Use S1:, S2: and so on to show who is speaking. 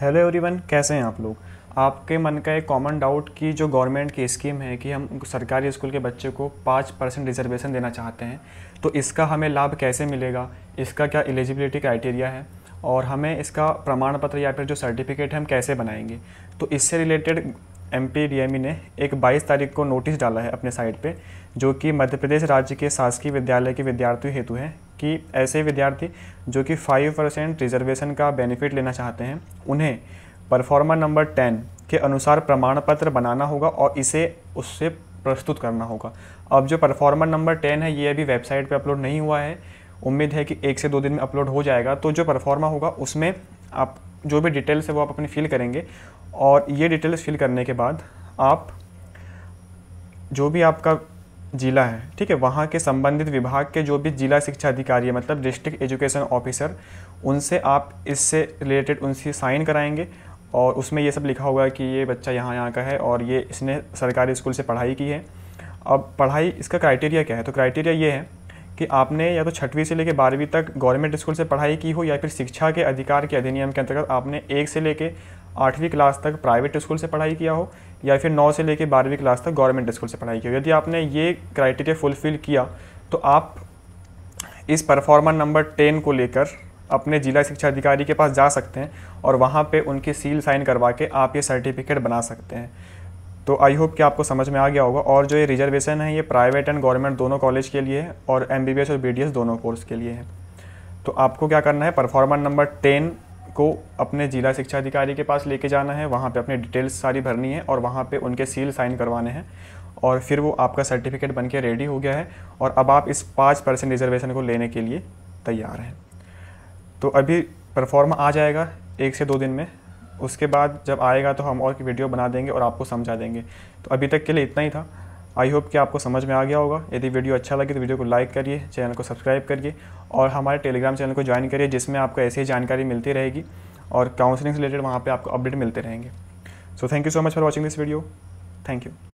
S1: Hello everyone कैसे हैं आप लोग? आपके मन का एक कॉमन डाउट कि जो गवर्नमेंट की स्कीम है कि हम सरकारी स्कूल के बच्चे को पाँच परसेंट रिजर्वेशन देना चाहते हैं तो इसका हमें लाभ कैसे मिलेगा? इसका क्या एलिजिबिलिटी क्राइटेरिया है? और हमें इसका प्रमाण पत्र या फिर जो सर्टिफिकेट है, हम कैसे बनाएँगे? तो इससे रिलेटेड एम पी ने एक 22 तारीख को नोटिस डाला है अपने साइट पे, जो कि मध्य प्रदेश राज्य के शासकीय विद्यालय के विद्यार्थियों हेतु है। कि ऐसे विद्यार्थी जो कि 5 परसेंट रिजर्वेशन का बेनिफिट लेना चाहते हैं, उन्हें परफॉर्मर नंबर 10 के अनुसार प्रमाण पत्र बनाना होगा और इसे, उससे प्रस्तुत करना होगा। अब जो परफॉर्मर नंबर 10 है, ये अभी वेबसाइट पे अपलोड नहीं हुआ है। उम्मीद है कि एक से दो दिन में अपलोड हो जाएगा। तो जो परफॉर्मा होगा, उसमें आप, जो भी डिटेल्स है, वो आप अपनी फिल करेंगे और ये डिटेल्स फिल करने के बाद आप, जो भी आपका जिला है, ठीक है? वहाँ के संबंधित विभाग के जो भी जिला शिक्षा अधिकारी है मतलब डिस्ट्रिक्ट एजुकेशन ऑफिसर उनसे आप इससे रिलेटेड उनसे साइन कराएँगे और उसमें ये सब लिखा होगा कि ये बच्चा यहाँ यहाँ का है और ये इसने सरकारी स्कूल से पढ़ाई की है। अब पढ़ाई, इसका क्राइटेरिया क्या है? तो क्राइटेरिया ये है कि आपने या तो छठवीं से लेकर बारहवीं तक गवर्नमेंट स्कूल से पढ़ाई की हो या फिर शिक्षा के अधिकार के अधिनियम के अंतर्गत आपने एक से लेकर आठवीं क्लास तक प्राइवेट स्कूल से पढ़ाई किया हो या फिर नौ से लेकर बारहवीं क्लास तक गवर्नमेंट स्कूल से पढ़ाई की यदि आपने ये क्राइटेरिया फुलफिल किया तो आप इस परफॉर्मर नंबर टेन को लेकर अपने जिला शिक्षा अधिकारी के पास जा सकते हैं और वहाँ पे उनकी सील साइन करवा के आप ये सर्टिफिकेट बना सकते हैं। तो आई होप कि आपको समझ में आ गया होगा। और जो ये रिजर्वेशन है, ये प्राइवेट एंड गवर्नमेंट दोनों कॉलेज के लिए है और एमबीबीएस और बीडीएस दोनों कोर्स के लिए है। तो आपको क्या करना है? परफॉर्मर नंबर टेन को अपने जिला शिक्षा अधिकारी के पास लेके जाना है, वहाँ पे अपनी डिटेल्स सारी भरनी है और वहाँ पे उनके सील साइन करवाने हैं और फिर वो आपका सर्टिफिकेट बन के रेडी हो गया है और अब आप इस पाँच परसेंट रिजर्वेशन को लेने के लिए तैयार हैं। तो अभी परफॉर्म आ जाएगा एक से दो दिन में, उसके बाद जब आएगा तो हम और की वीडियो बना देंगे और आपको समझा देंगे। तो अभी तक के लिए इतना ही था। आई होप कि आपको समझ में आ गया होगा। यदि वीडियो अच्छा लगे तो वीडियो को लाइक करिए, चैनल को सब्सक्राइब करिए और हमारे टेलीग्राम चैनल को ज्वाइन करिए, जिसमें आपको ऐसी जानकारी मिलती रहेगी और काउंसलिंग से रिलेटेड वहाँ पर आपको अपडेट मिलते रहेंगे। So thank you so much for watching this video thank you